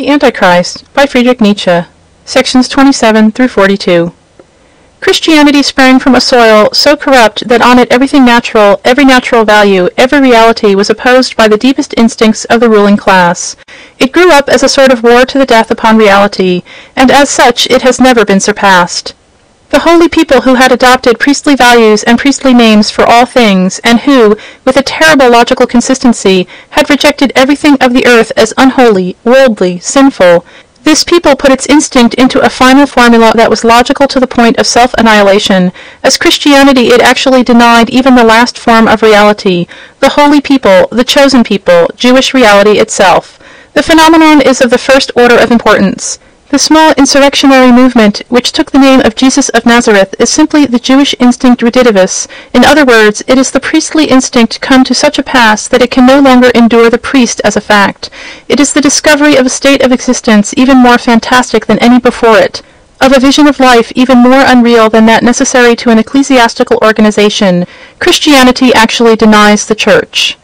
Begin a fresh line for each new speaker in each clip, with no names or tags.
The Antichrist by Friedrich Nietzsche, sections 27 through 42. Christianity sprang from a soil so corrupt that on it everything natural, every natural value, every reality was opposed by the deepest instincts of the ruling class. It grew up as a sort of war to the death upon reality, and as such it has never been surpassed. The holy people who had adopted priestly values and priestly names for all things, and who, with a terrible logical consistency, had rejected everything of the earth as unholy, worldly, sinful, this people put its instinct into a final formula that was logical to the point of self-annihilation. As Christianity it actually denied even the last form of reality, the holy people, the chosen people, Jewish reality itself. The phenomenon is of the first order of importance. The small insurrectionary movement, which took the name of Jesus of Nazareth, is simply the Jewish instinct redivivus. In other words, it is the priestly instinct come to such a pass that it can no longer endure the priest as a fact. It is the discovery of a state of existence even more fantastic than any before it, of a vision of life even more unreal than that necessary to an ecclesiastical organization. Christianity actually denies the church.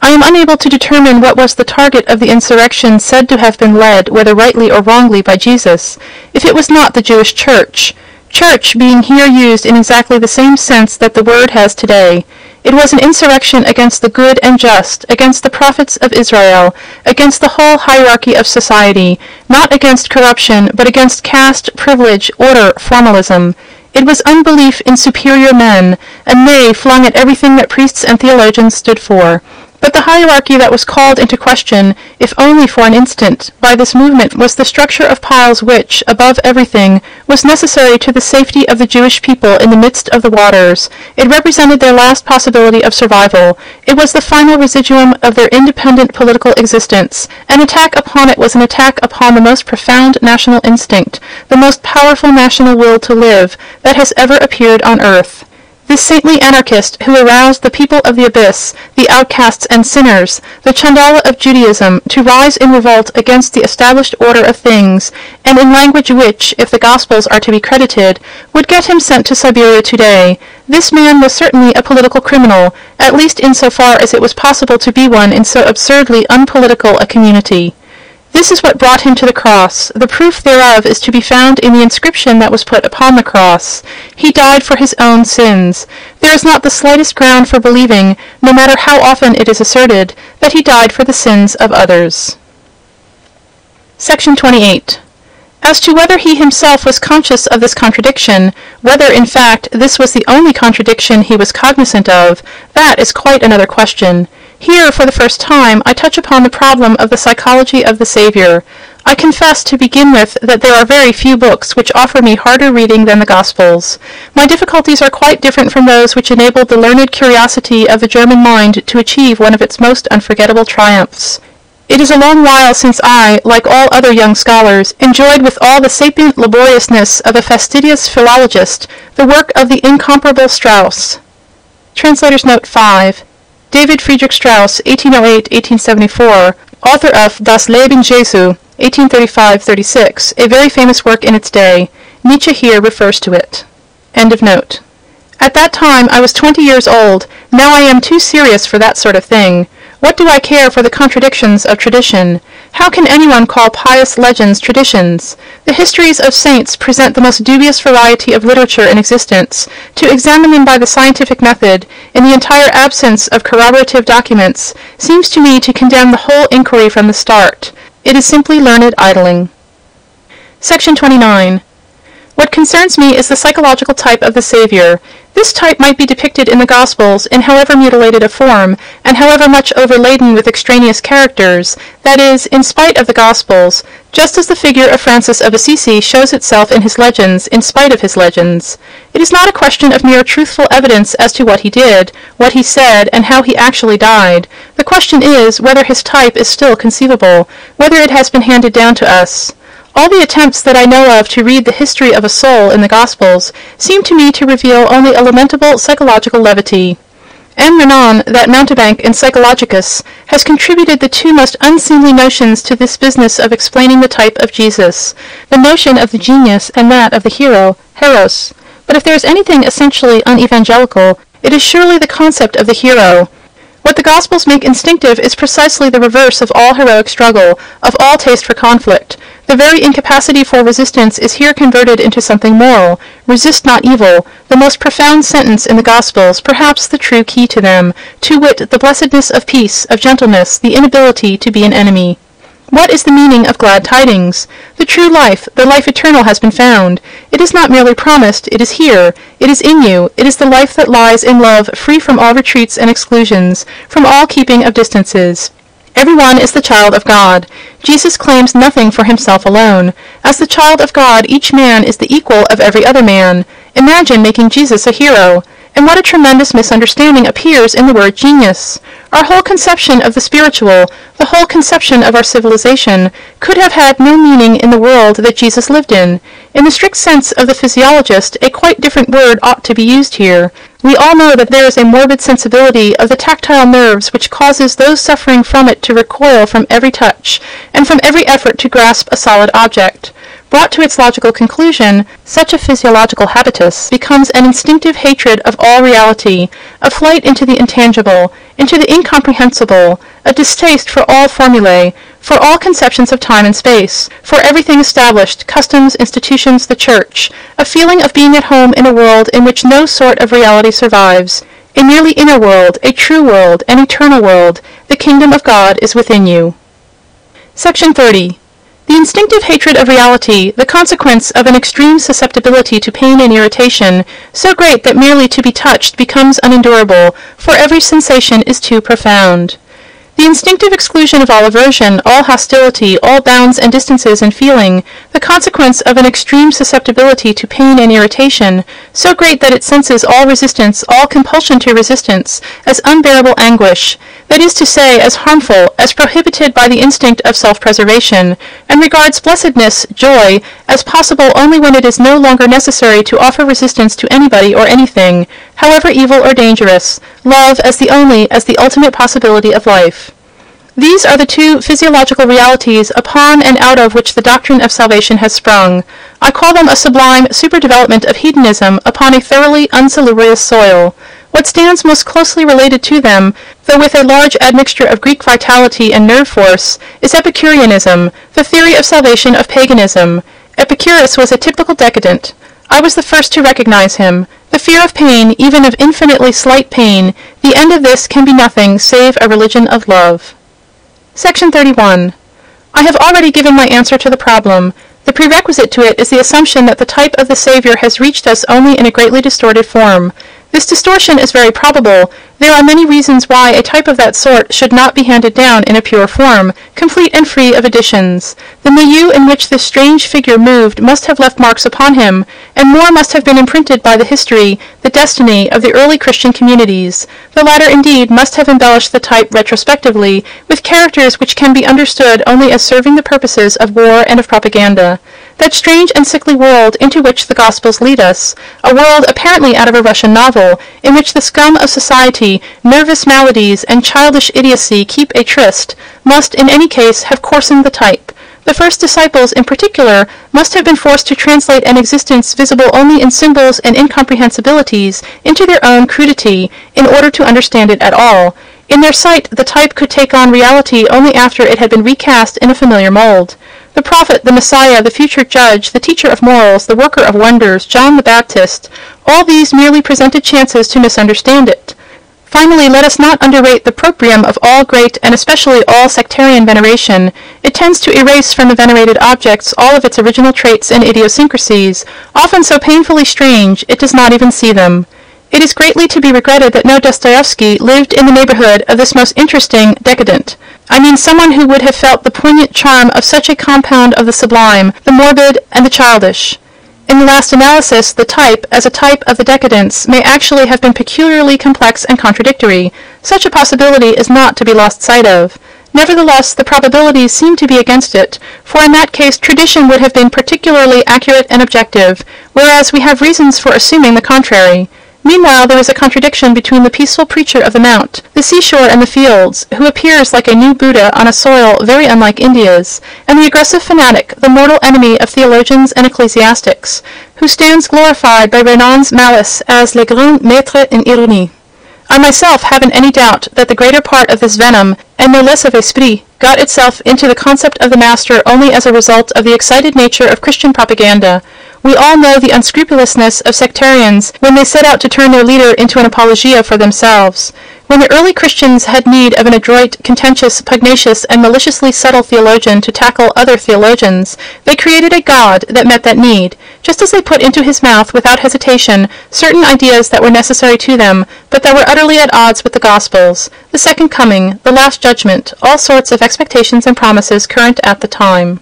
I am unable to determine what was the target of the insurrection said to have been led, whether rightly or wrongly, by Jesus, if it was not the Jewish Church, church being here used in exactly the same sense that the word has today. It was an insurrection against the good and just, against the prophets of Israel, against the whole hierarchy of society, not against corruption, but against caste, privilege, order, formalism. It was unbelief in superior men, a nay flung at everything that priests and theologians stood for. But the hierarchy that was called into question, if only for an instant, by this movement was the structure of piles which, above everything, was necessary to the safety of the Jewish people in the midst of the waters. It represented their last possibility of survival. It was the final residuum of their independent political existence. An attack upon it was an attack upon the most profound national instinct, the most powerful national will to live, that has ever appeared on earth. This saintly anarchist who aroused the people of the abyss, the outcasts and sinners, the Chandala of Judaism, to rise in revolt against the established order of things, and in language which, if the Gospels are to be credited, would get him sent to Siberia today, this man was certainly a political criminal, at least in so far as it was possible to be one in so absurdly unpolitical a community. This is what brought him to the cross. The proof thereof is to be found in the inscription that was put upon the cross. He died for his own sins. There is not the slightest ground for believing, no matter how often it is asserted, that he died for the sins of others. Section 28. As to whether he himself was conscious of this contradiction, whether, in fact, this was the only contradiction he was cognizant of, that is quite another question. Here, for the first time, I touch upon the problem of the psychology of the Saviour. I confess, to begin with, that there are very few books which offer me harder reading than the Gospels. My difficulties are quite different from those which enabled the learned curiosity of the German mind to achieve one of its most unforgettable triumphs. It is a long while since I, like all other young scholars, enjoyed with all the sapient laboriousness of a fastidious philologist the work of the incomparable Strauss. Translator's Note 5. David Friedrich Strauss, 1808-1874, author of Das Leben Jesu, 1835-36, a very famous work in its day. Nietzsche here refers to it. End of note. At that time I was twenty years old. Now I am too serious for that sort of thing. What do I care for the contradictions of tradition? How can anyone call pious legends traditions? The histories of saints present the most dubious variety of literature in existence. To examine them by the scientific method, in the entire absence of corroborative documents, seems to me to condemn the whole inquiry from the start. It is simply learned idling. Section 29. What concerns me is the psychological type of the Saviour. This type might be depicted in the Gospels in however mutilated a form, and however much overladen with extraneous characters, that is, in spite of the Gospels, just as the figure of Francis of Assisi shows itself in his legends in spite of his legends. It is not a question of mere truthful evidence as to what he did, what he said, and how he actually died. The question is whether his type is still conceivable, whether it has been handed down to us. All the attempts that I know of to read the history of a soul in the Gospels seem to me to reveal only a lamentable psychological levity. M. Renan, that mountebank in psychologicis, has contributed the two most unseemly notions to this business of explaining the type of Jesus, the notion of the genius and that of the hero, heros. But if there is anything essentially unevangelical, it is surely the concept of the hero. What the Gospels make instinctive is precisely the reverse of all heroic struggle, of all taste for conflict. The very incapacity for resistance is here converted into something moral. Resist not evil, the most profound sentence in the Gospels, perhaps the true key to them, to wit, the blessedness of peace, of gentleness, the inability to be an enemy. What is the meaning of glad tidings? The true life, the life eternal has been found. It is not merely promised, it is here. It is in you. It is the life that lies in love, free from all retreats and exclusions, from all keeping of distances. Everyone is the child of God. Jesus claims nothing for himself alone. As the child of God, each man is the equal of every other man. Imagine making Jesus a hero. And what a tremendous misunderstanding appears in the word genius. Our whole conception of the spiritual, the whole conception of our civilization, could have had no meaning in the world that Jesus lived in. In the strict sense of the physiologist, a quite different word ought to be used here. We all know that there is a morbid sensibility of the tactile nerves which causes those suffering from it to recoil from every touch, and from every effort to grasp a solid object. Brought to its logical conclusion, such a physiological habitus becomes an instinctive hatred of all reality, a flight into the intangible, into the incomprehensible, a distaste for all formulae, for all conceptions of time and space, for everything established, customs, institutions, the church, a feeling of being at home in a world in which no sort of reality survives, a merely inner world, a true world, an eternal world, the kingdom of God is within you. Section 30. The instinctive hatred of reality, the consequence of an extreme susceptibility to pain and irritation, so great that merely to be touched becomes unendurable, for every sensation is too profound. The instinctive exclusion of all aversion, all hostility, all bounds and distances in feeling, the consequence of an extreme susceptibility to pain and irritation, so great that it senses all resistance, all compulsion to resistance, as unbearable anguish, that is to say, as harmful, as prohibited by the instinct of self-preservation, and regards blessedness, joy, as possible only when it is no longer necessary to offer resistance to anybody or anything, however evil or dangerous, love as the only, as the ultimate possibility of life. These are the two physiological realities upon and out of which the doctrine of salvation has sprung. I call them a sublime superdevelopment of hedonism upon a thoroughly unsalubrious soil. What stands most closely related to them, though with a large admixture of Greek vitality and nerve force, is Epicureanism, the theory of salvation of paganism. Epicurus was a typical decadent. I was the first to recognize him. The fear of pain, even of infinitely slight pain, the end of this can be nothing save a religion of love. Section 31. I have already given my answer to the problem. The prerequisite to it is the assumption that the type of the Savior has reached us only in a greatly distorted form. This distortion is very probable. There are many reasons why a type of that sort should not be handed down in a pure form, complete and free of additions. The milieu in which this strange figure moved must have left marks upon him, and more must have been imprinted by the history, the destiny, of the early Christian communities. The latter indeed must have embellished the type retrospectively, with characters which can be understood only as serving the purposes of war and of propaganda that strange and sickly world into which the Gospels lead us, a world apparently out of a Russian novel, in which the scum of society, nervous maladies, and childish idiocy keep a tryst, must in any case have coarsened the type. The first disciples, in particular, must have been forced to translate an existence visible only in symbols and incomprehensibilities into their own crudity, in order to understand it at all. In their sight, the type could take on reality only after it had been recast in a familiar mold. The prophet, the Messiah, the future judge, the teacher of morals, the worker of wonders, John the Baptist, all these merely presented chances to misunderstand it. Finally, let us not underrate the proprium of all great and especially all sectarian veneration. It tends to erase from the venerated objects all of its original traits and idiosyncrasies, often so painfully strange it does not even see them. It is greatly to be regretted that no Dostoevsky lived in the neighborhood of this most interesting decadent. I mean someone who would have felt the poignant charm of such a compound of the sublime, the morbid, and the childish. In the last analysis, the type, as a type of the decadence, may actually have been peculiarly complex and contradictory. Such a possibility is not to be lost sight of. Nevertheless, the probabilities seem to be against it, for in that case tradition would have been particularly accurate and objective, whereas we have reasons for assuming the contrary. Meanwhile there is a contradiction between the peaceful preacher of the Mount, the seashore and the fields, who appears like a new Buddha on a soil very unlike India's, and the aggressive fanatic, the mortal enemy of theologians and ecclesiastics, who stands glorified by Renan's malice as le grand maître en ironie. I myself haven't any doubt that the greater part of this venom, and no less of esprit, got itself into the concept of the master only as a result of the excited nature of Christian propaganda. We all know the unscrupulousness of sectarians when they set out to turn their leader into an apologia for themselves. When the early Christians had need of an adroit, contentious, pugnacious, and maliciously subtle theologian to tackle other theologians, they created a God that met that need, just as they put into his mouth without hesitation certain ideas that were necessary to them, but that were utterly at odds with the Gospels, the second coming, the last judgment, all sorts of expectations and promises current at the time.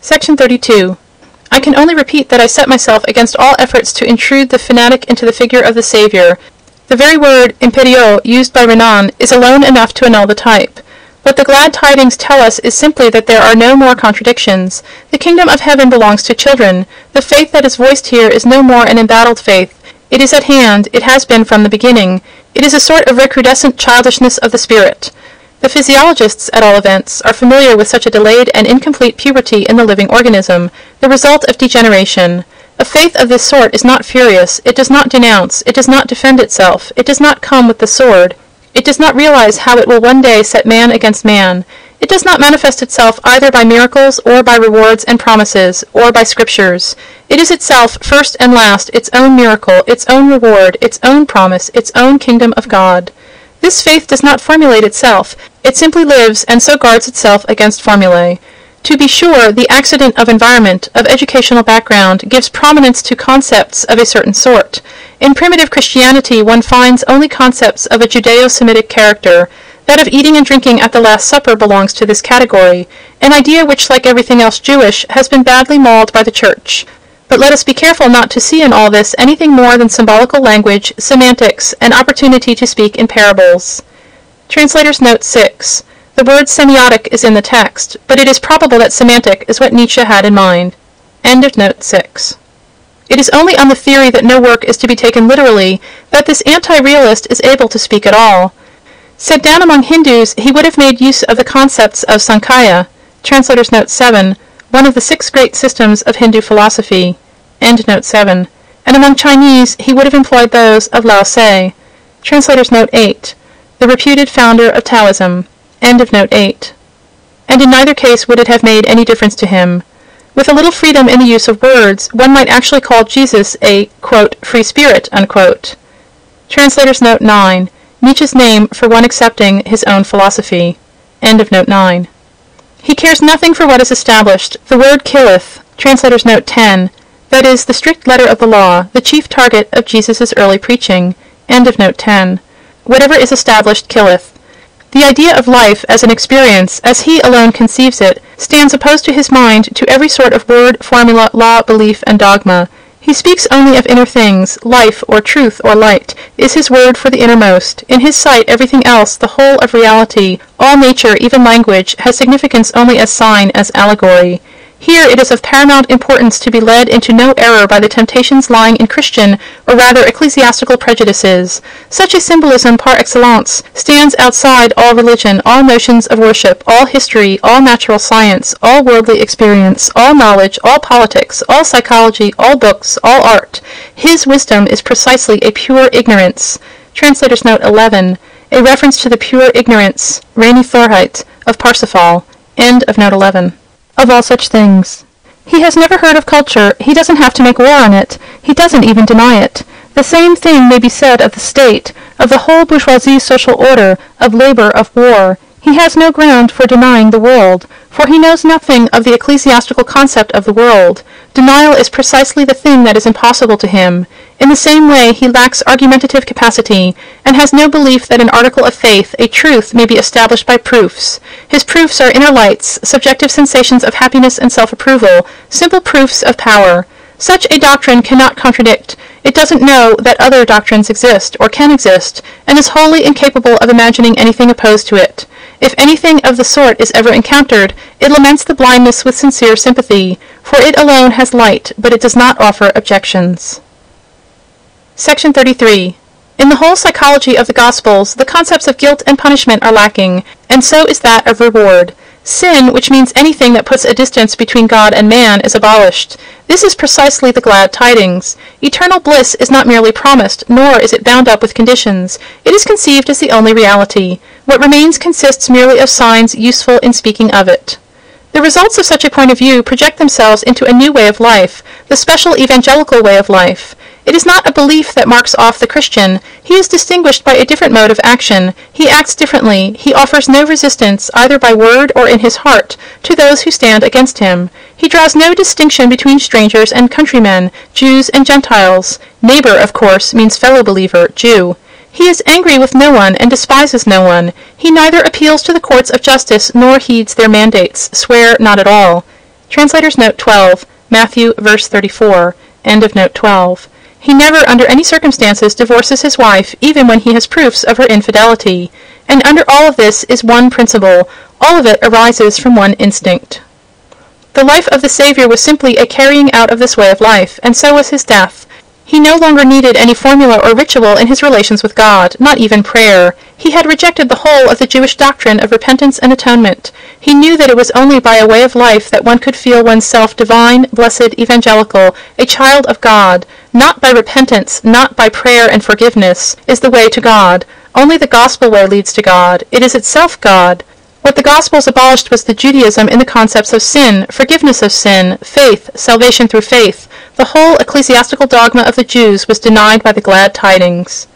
Section 32. I can only repeat that I set myself against all efforts to intrude the fanatic into the figure of the Saviour, the very word impérieux used by Renan is alone enough to annul the type. What the glad tidings tell us is simply that there are no more contradictions. The kingdom of heaven belongs to children. The faith that is voiced here is no more an embattled faith. It is at hand, it has been from the beginning. It is a sort of recrudescent childishness of the spirit. The physiologists, at all events, are familiar with such a delayed and incomplete puberty in the living organism, the result of degeneration. A faith of this sort is not furious, it does not denounce, it does not defend itself, it does not come with the sword, it does not realize how it will one day set man against man, it does not manifest itself either by miracles or by rewards and promises, or by scriptures. It is itself, first and last, its own miracle, its own reward, its own promise, its own kingdom of God. This faith does not formulate itself, it simply lives and so guards itself against formulae. To be sure, the accident of environment, of educational background, gives prominence to concepts of a certain sort. In primitive Christianity one finds only concepts of a Judeo-Semitic character. That of eating and drinking at the Last Supper belongs to this category, an idea which, like everything else Jewish, has been badly mauled by the Church. But let us be careful not to see in all this anything more than symbolical language, semantics, and opportunity to speak in parables. Translator's Note 6. The word semiotic is in the text, but it is probable that semantic is what Nietzsche had in mind. End of note 6. It is only on the theory that no work is to be taken literally that this anti-realist is able to speak at all. Set down among Hindus, he would have made use of the concepts of Sankhya, Translator's Note 7, one of the six great systems of Hindu philosophy, End note 7, and among Chinese he would have employed those of Lao Tse, Translator's Note 8, the reputed founder of Taoism, End of note 8. And in neither case would it have made any difference to him. With a little freedom in the use of words, one might actually call Jesus a, quote, free spirit, unquote. Translator's Note 9. Nietzsche's name for one accepting his own philosophy. End of note 9. He cares nothing for what is established. The word killeth. Translator's Note 10. That is, the strict letter of the law, the chief target of Jesus' early preaching. End of note 10. Whatever is established killeth. The idea of life as an experience, as he alone conceives it, stands opposed to his mind to every sort of word, formula, law, belief, and dogma. He speaks only of inner things. Life, or truth, or light, is his word for the innermost. In his sight everything else, the whole of reality, all nature, even language, has significance only as sign, as allegory. Here it is of paramount importance to be led into no error by the temptations lying in Christian, or rather ecclesiastical prejudices. Such a symbolism par excellence stands outside all religion, all notions of worship, all history, all natural science, all worldly experience, all knowledge, all politics, all psychology, all books, all art. His wisdom is precisely a pure ignorance. Translator's Note 11. A reference to the pure ignorance, reine Thorheit, of Parsifal. End of Note 11 of all such things. He has never heard of culture, he doesn't have to make war on it, he doesn't even deny it. The same thing may be said of the state, of the whole bourgeoisie social order, of labor, of war. He has no ground for denying the world, for he knows nothing of the ecclesiastical concept of the world. Denial is precisely the thing that is impossible to him. In the same way he lacks argumentative capacity, and has no belief that an article of faith, a truth, may be established by proofs. His proofs are inner lights, subjective sensations of happiness and self-approval, simple proofs of power. Such a doctrine cannot contradict. It doesn't know that other doctrines exist, or can exist, and is wholly incapable of imagining anything opposed to it. If anything of the sort is ever encountered, it laments the blindness with sincere sympathy, for it alone has light, but it does not offer objections. Section 33. In the whole psychology of the Gospels, the concepts of guilt and punishment are lacking, and so is that of reward. Sin, which means anything that puts a distance between God and man, is abolished. This is precisely the glad tidings. Eternal bliss is not merely promised, nor is it bound up with conditions. It is conceived as the only reality. What remains consists merely of signs useful in speaking of it. The results of such a point of view project themselves into a new way of life, the special evangelical way of life. It is not a belief that marks off the Christian. He is distinguished by a different mode of action. He acts differently. He offers no resistance, either by word or in his heart, to those who stand against him. He draws no distinction between strangers and countrymen, Jews and Gentiles. Neighbor, of course, means fellow believer, Jew. He is angry with no one and despises no one. He neither appeals to the courts of justice nor heeds their mandates. Swear not at all. Translator's Note 12, Matthew, verse 34. End of Note 12. He never under any circumstances divorces his wife, even when he has proofs of her infidelity. And under all of this is one principle. All of it arises from one instinct. The life of the Saviour was simply a carrying out of this way of life, and so was his death. He no longer needed any formula or ritual in his relations with God, not even prayer. He had rejected the whole of the Jewish doctrine of repentance and atonement. He knew that it was only by a way of life that one could feel oneself divine, blessed, evangelical, a child of God. Not by repentance, not by prayer and forgiveness, is the way to God. Only the gospel way leads to God. It is itself God. What the Gospels abolished was the Judaism in the concepts of sin, forgiveness of sin, faith, salvation through faith. The whole ecclesiastical dogma of the Jews was denied by the glad tidings.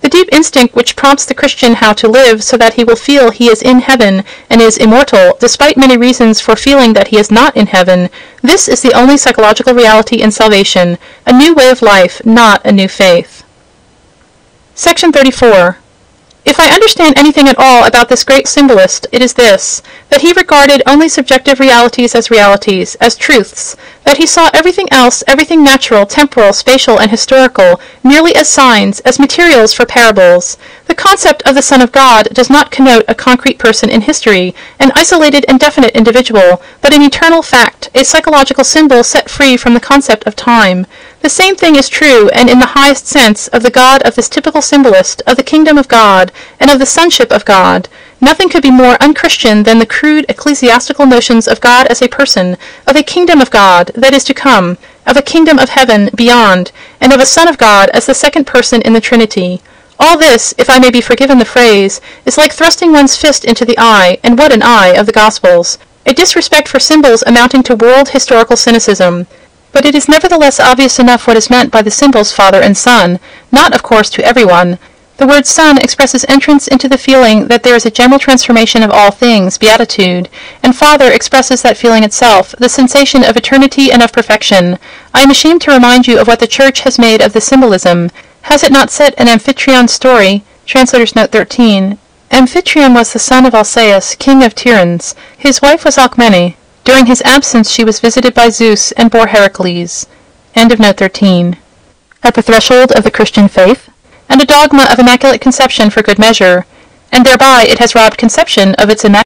The deep instinct which prompts the Christian how to live so that he will feel he is in heaven and is immortal, despite many reasons for feeling that he is not in heaven, this is the only psychological reality in salvation, a new way of life, not a new faith. Section 34. If I understand anything at all about this great symbolist, it is this, that he regarded only subjective realities as realities, as truths, that he saw everything else, everything natural, temporal, spatial, and historical, merely as signs, as materials for parables. The concept of the Son of God does not connote a concrete person in history, an isolated and definite individual, but an eternal fact, a psychological symbol set free from the concept of time. The same thing is true, and in the highest sense, of the God of this typical symbolist, of the kingdom of God, and of the sonship of God. Nothing could be more unchristian than the crude ecclesiastical notions of God as a person, of a kingdom of God that is to come, of a kingdom of heaven beyond, and of a Son of God as the second person in the Trinity. All this, if I may be forgiven the phrase, is like thrusting one's fist into the eye, and what an eye, of the Gospels, a disrespect for symbols amounting to world historical cynicism. But it is nevertheless obvious enough what is meant by the symbols Father and Son, not, of course, to everyone. The word Son expresses entrance into the feeling that there is a general transformation of all things, beatitude, and Father expresses that feeling itself, the sensation of eternity and of perfection. I am ashamed to remind you of what the Church has made of the symbolism. Has it not set an Amphitryon story? Translator's Note 13. Amphitryon was the son of Alcaeus, king of Tiryns. His wife was Alcmene. During his absence she was visited by Zeus and bore Heracles. End of note 13. At the threshold of the Christian faith, and a dogma of immaculate conception for good measure, and thereby it has robbed conception of its immaculate